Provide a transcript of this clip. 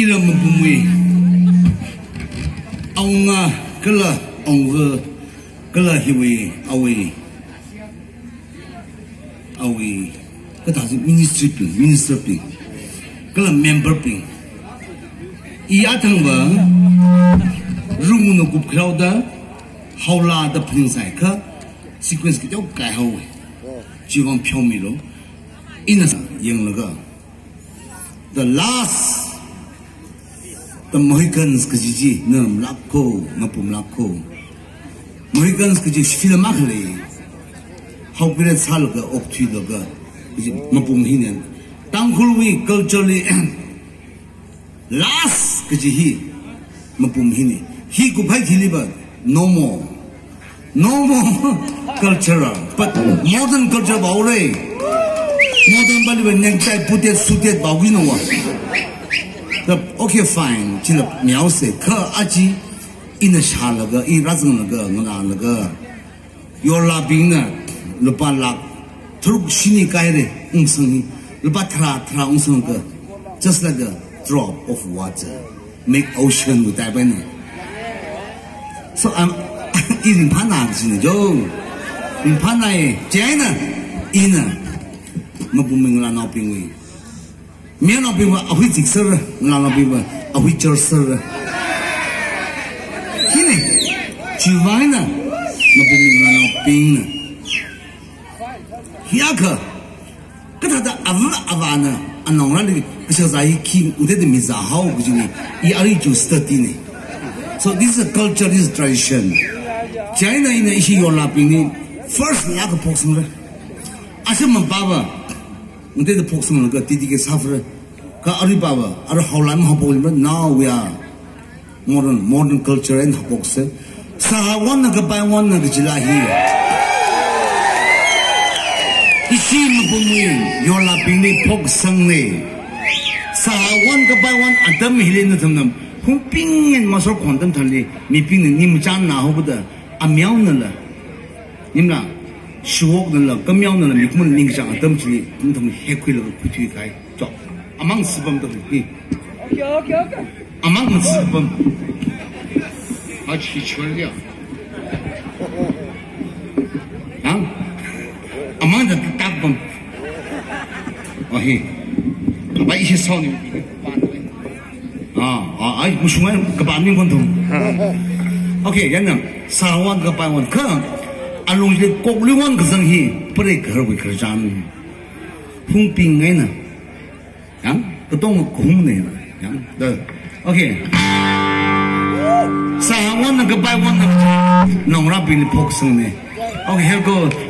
ila mapumui aunga kala aunga kala hiwi, awi. Awi. Kata si ministry pi, minister pi. Kala member pi. Iya thangba rungu no gup krauda haula da phin sai kha sequence ki jau kai hawe jiwang phyo mi lo. Ina yang laga. The last Dan mohikan sekeji ji na melako ngapu melako. Mohikan sekeji sifila makhli. Hau bila tsal ke oktui lo ke. Kaji ngapu menghinen. Tangkul wi kulturi li em. Hi. Ngapu menghinen. Hi ku baik hili ba. No more. No more cultural, But modern culture baulai. Modern baulai ba nyengtai putih sutih baugi no more. 那 OK fine，这个描写可阿基，一直唱那个，一直唱那个，我拿那个，Your loving 呢，不怕落，True 信念开的，永生，不怕热，热永生那个，Just 那个 drop of water，make ocean 无代表呢，所以俺，一人怕哪个呢？就，不怕哪一？China，Ina，没不明白那评委。 မြန်တော့ပြပါအဝိဇိစရငါလာပြပါအဝိချစရခင်းနေဂျူဝိုင်းနာမပြမီငါတော့ပင်းနာဟျာခကတတာအဝအဝနာအနောင်ရတဲ့ပစဇာယီခင်းဦးတဲ့မီဇာဟောဘူးကြီးဤအရိကျူစတတီနေ so this is a culture this is tradition. China in a ishi yola pini first yak poksmra asam baba unte the folks mun ga titi ke safra ka ari baba ar haulan ha bol ma now we are modern modern culture and folks sa wan na ga bai wan na ga jila hi isi mu bu mu yo la ping ni pok sang ne sa wan ga bai wan adam hilin na tham nam hum ping en ma so kon tan thal ni mi ping ni mu chan na ho bu da a myaw na la nim la shuok nan la kamyang nan la mikman ning shang tam chi tum thong he khui la khu chi kai cho amang sibam dam ni okay okay okay. Amang sibam. Ma chi chwen ya. Ha? Amang da tak bam. Oh he. Ba i so ni ah ah ai mushungan ka ba ni kon thong. Okay yan na. Sawan ka pa wan ka along de kok liwang ka sang hi pare ghar wi khar jam. Phung ping ngai na. Ya to dong khum ne na. Ya da okay. Sa won na ka bai won na nong ra bin phok sang ne okay, here go.